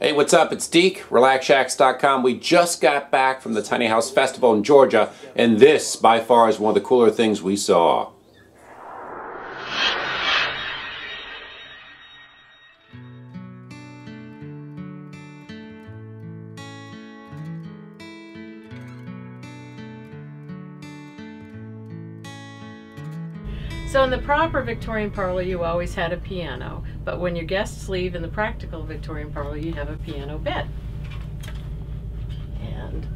Hey, what's up? It's Deek, RelaxShacks.com. We just got back from the Tiny House Festival in Georgia, and this, by far, is one of the cooler things we saw. So in the proper Victorian parlor, you always had a piano, but when your guests leave in the practical Victorian parlor, you have a piano bed. And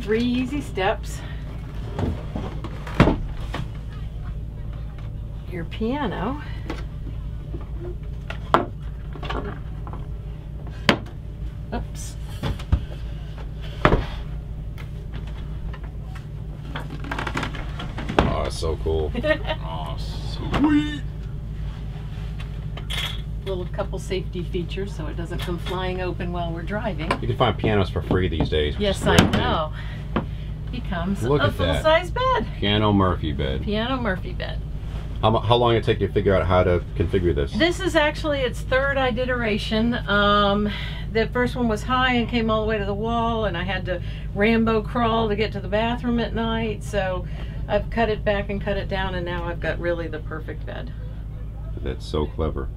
three easy steps. Your piano. Oops. It's so cool. oh, sweet. Little couple safety features so it doesn't come flying open while we're driving. You can find pianos for free these days. Yes, I a I great thing. know. Becomes Look a full-size bed. Piano Murphy bed. Piano Murphy bed. How, how long did it take you to figure out how to configure this? This is actually its third iteration. Um, the first one was high and came all the way to the wall, and I had to Rambo crawl to get to the bathroom at night. So I've cut it back and cut it down, and now I've got really the perfect bed. That's so clever.